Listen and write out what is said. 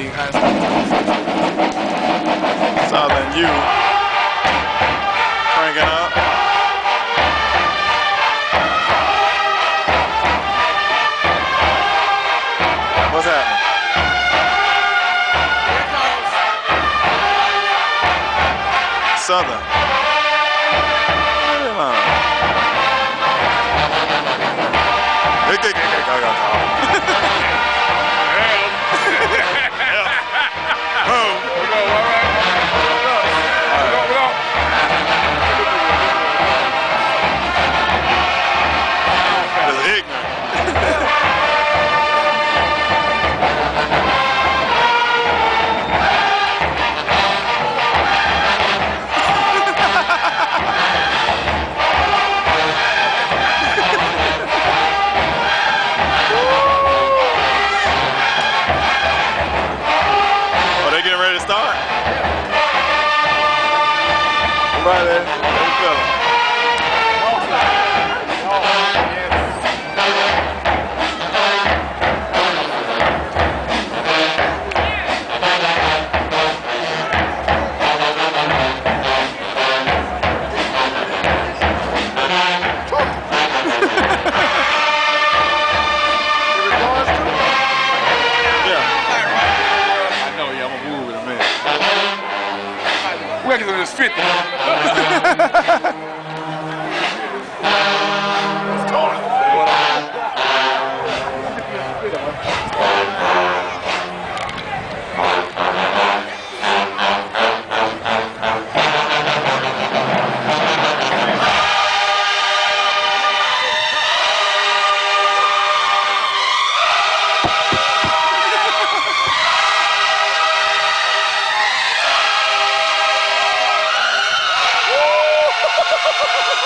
League High. Southern U. Cranking up. What's happening? Southern. Leave me alone. Hey, hey, hey, hey, go, Somebody, how you feeling? We gotta get this